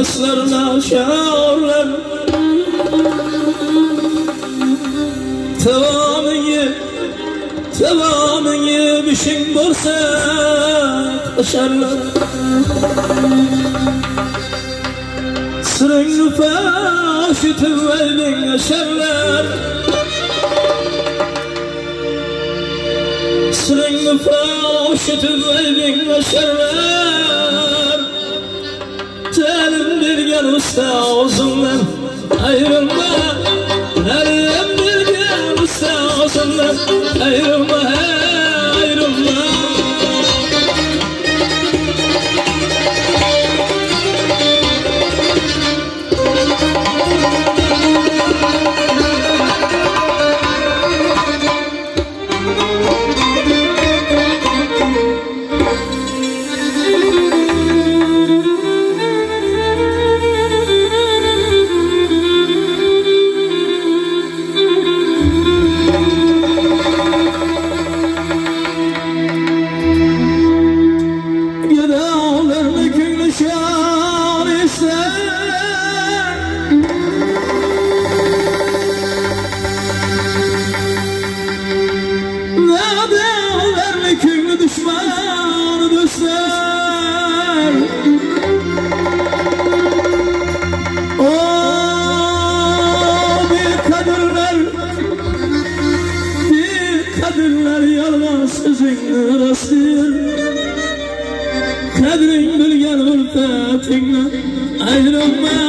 heveslerle şairler Tevamını, tevamını bişin şey borsa Aşarlar Sırın nüfaşı tevvelin aşarlar Sırın nüfaşı tevvelin aşarlar usta ağzından ayrılma. Telim bir gel usta ayrılma ayrılma düşler O kadınlar Bir kadınlar yalan sözün rastır Kadrin bilgen ülfetinle ayrılma